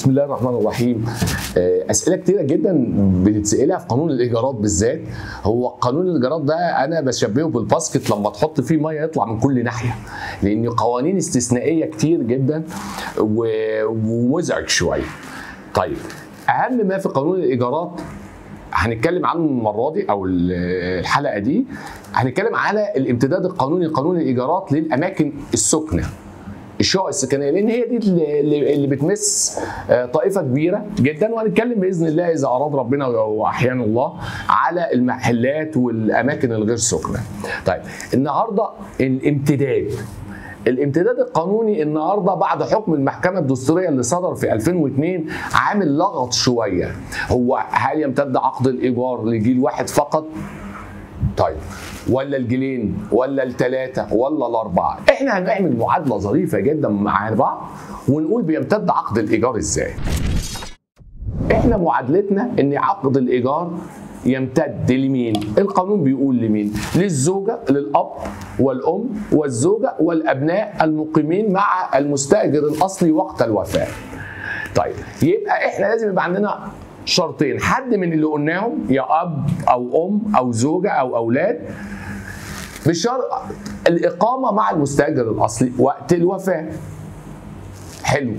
بسم الله الرحمن الرحيم. أسئلة كتيرة جدا بتتسألها في قانون الإيجارات بالذات. هو قانون الإيجارات ده أنا بشبهه بالباسكت لما تحط فيه مية يطلع من كل ناحية لأن قوانين استثنائية كتير جدا ومزعج شوية. طيب أهم ما في قانون الإيجارات هنتكلم عنه المرة دي أو الحلقة دي هنتكلم على الامتداد القانوني لقانون الإيجارات للأماكن السكنة. الشقق السكنية لأن هي دي اللي, بتمس طائفة كبيرة جدا وهنتكلم بإذن الله إذا أراد ربنا وأحيانا الله على المحلات والأماكن الغير سكنه. طيب النهارده الامتداد الامتداد القانوني النهارده بعد حكم المحكمة الدستورية اللي صدر في 2002 عامل لغط شوية هو هل يمتد عقد الإيجار لجيل واحد فقط؟ طيب ولا الجيلين ولا الثلاثه ولا الأربعة إحنا هنعمل معادلة ظريفة جدا مع بعض ونقول بيمتد عقد الإيجار إزاي إحنا معادلتنا إن عقد الإيجار يمتد لمين؟ القانون بيقول لمين؟ للزوجة للأب والأم والزوجة والأبناء المقيمين مع المستأجر الأصلي وقت الوفاة. طيب يبقى إحنا لازم يبقى عندنا شرطين. حد من اللي قلناهم يا أب أو أم أو زوجة أو أولاد بشرط الإقامة مع المستأجر الأصلي وقت الوفاة. حلو.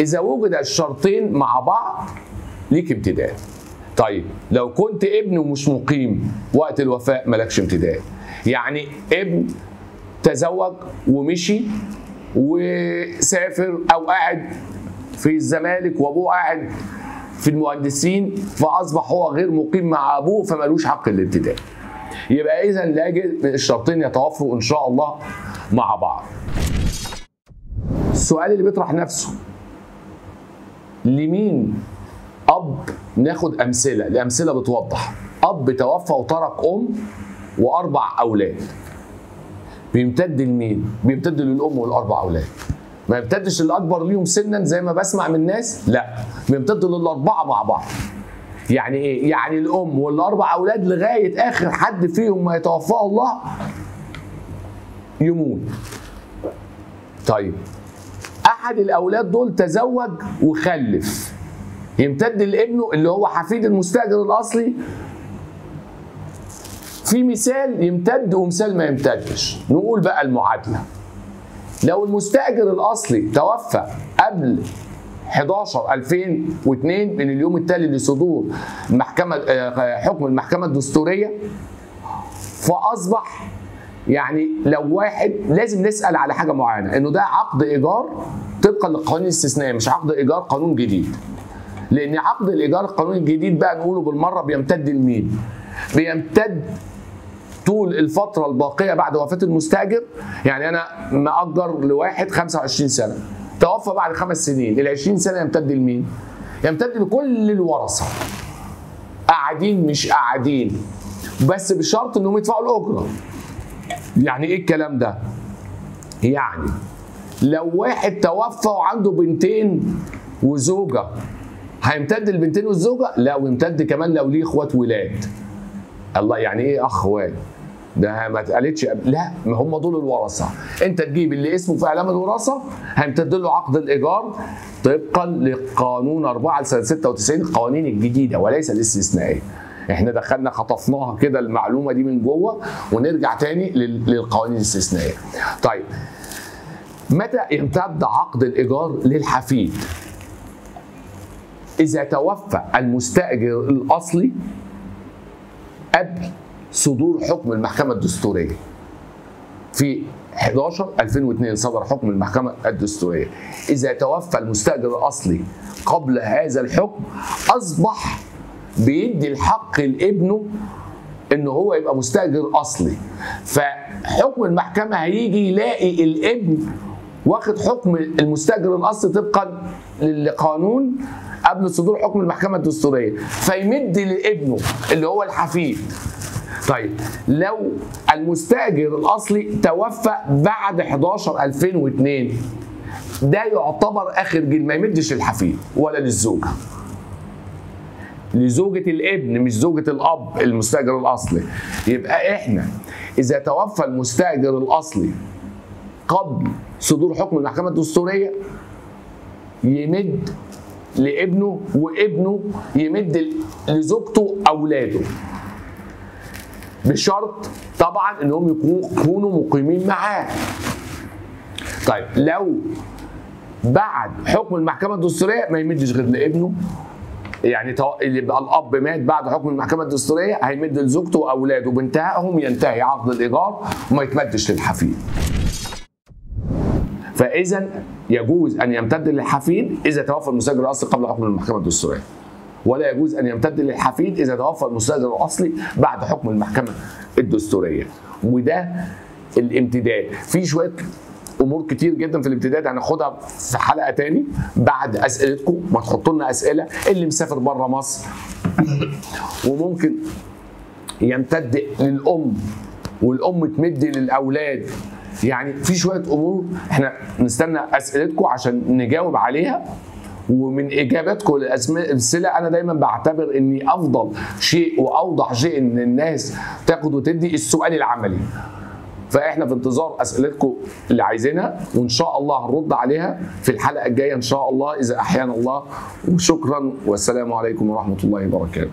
إذا وجد الشرطين مع بعض ليك امتداد. طيب لو كنت ابن ومش مقيم وقت الوفاة مالكش امتداد. يعني ابن تزوج ومشي وسافر أو قاعد في الزمالك وأبوه قاعد في المهندسين فأصبح هو غير مقيم مع أبوه فمالوش حق الامتداد. يبقى اذا لاجل الشرطين يتوافروا إن شاء الله مع بعض. السؤال اللي بيطرح نفسه لمين أب ناخد أمثلة الأمثلة بتوضح أب توفى وترك أم وأربع أولاد بيمتد لمين؟ بيمتد للأم والأربع أولاد ما يمتدش الأكبر ليهم سنا زي ما بسمع من الناس؟ لا بيمتد للأربعة مع بعض. يعني إيه؟ يعني الأم والأربع أولاد لغاية آخر حد فيهم ما يتوفاه الله يموت. طيب أحد الأولاد دول تزوج وخلف. يمتد لابنه اللي هو حفيد المستأجر الأصلي. في مثال يمتد ومثال ما يمتدش. نقول بقى المعادلة. لو المستاجر الأصلي توفى قبل 11 2002 من اليوم التالي لصدور المحكمه حكم المحكمة الدستورية فأصبح يعني لو واحد لازم نسأل على حاجة معينة إنه ده عقد إيجار طبقا للقوانين الاستثنائيه مش عقد إيجار قانون جديد لأن عقد الإيجار القانون الجديد بقى نقوله بالمرة بيمتد لمين؟ بيمتد طول الفترة الباقية بعد وفاة المستأجر يعني أنا مأجر لواحد 25 سنة. توفى بعد خمس سنين ال 20 سنة يمتد لمين؟ يمتد لكل الورثة. قاعدين مش قاعدين. بس بشرط إنهم يدفعوا الأجرة. يعني إيه الكلام ده؟ يعني لو واحد توفى وعنده بنتين وزوجة هيمتد البنتين والزوجة؟ لا ويمتد كمان لو ليه إخوات ولاد. الله يعني إيه اخ واد ده ما اتقالتش لا ما هم دول الورثه انت تجيب اللي اسمه في إعلام الوراثة هيمتد له عقد الإيجار طبقا لقانون 4 لسنة 96 القوانين الجديدة وليس الاستثنائية. إحنا دخلنا خطفناها كده المعلومة دي من جوه ونرجع تاني للقوانين الاستثنائية. طيب متى يمتد عقد الإيجار للحفيد؟ إذا توفى المستأجر الأصلي قبل صدور حكم المحكمة الدستورية. في 11 2002 صدر حكم المحكمة الدستورية. إذا توفى المستأجر الأصلي قبل هذا الحكم أصبح بيدي الحق لابنه إن هو يبقى مستأجر أصلي. فحكم المحكمة هيجي يلاقي الابن واخد حكم المستأجر الأصلي طبقا للقانون قبل صدور حكم المحكمة الدستورية. فيمد لابنه اللي هو الحفيد. طيب لو المستاجر الأصلي توفى بعد 11 2002 ده يعتبر آخر جيل ما يمدش الحفيد ولا للزوجة. لزوجة الابن مش زوجة الأب المستأجر الأصلي. يبقى إحنا إذا توفى المستأجر الأصلي قبل صدور حكم المحكمة الدستورية يمد لابنه وابنه يمد لزوجته أولاده. بشرط طبعا إنهم يكونوا مقيمين معاه طيب لو بعد حكم المحكمة الدستورية ما يمدش غير لابنه يعني اللي يبقى الأب مات بعد حكم المحكمة الدستورية هيمد لزوجته وأولاده بانتهائهم ينتهي عقد الإيجار وما يتمدش للحفيد. فاذا يجوز أن يمتد للحفيد إذا توفى المستأجر الأصلي قبل حكم المحكمة الدستورية. ولا يجوز أن يمتد للحفيد إذا توفى المستاجر الأصلي بعد حكم المحكمة الدستورية. وده الامتداد. في شوية أمور كتير جدا في الامتداد هناخدها في حلقة تاني بعد أسئلتكم. ما تحطوا لنا أسئلة. اللي مسافر بره مصر. وممكن يمتد للأم. والأم تمد للأولاد. يعني في شوية أمور. إحنا نستنى أسئلتكم عشان نجاوب عليها. ومن اجاباتكم للاسئله أنا دايما بعتبر إني أفضل شيء وأوضح شيء إن الناس تاخد وتدي السؤال العملي. فإحنا في انتظار أسئلتكم اللي عايزينها وإن شاء الله هنرد عليها في الحلقة الجاية إن شاء الله إذا أحيانا الله. وشكرا والسلام عليكم ورحمة الله وبركاته.